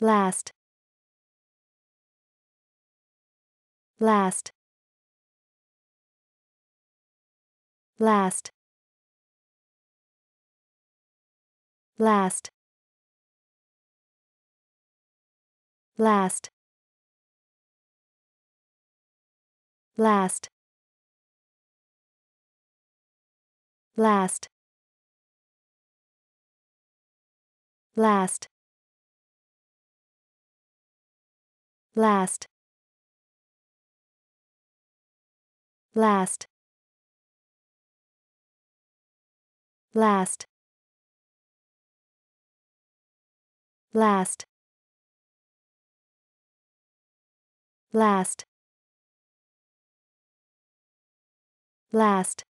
last. Last. Last. Last. Last. Last. Last. Last last. Last. Last. Last. Last. Last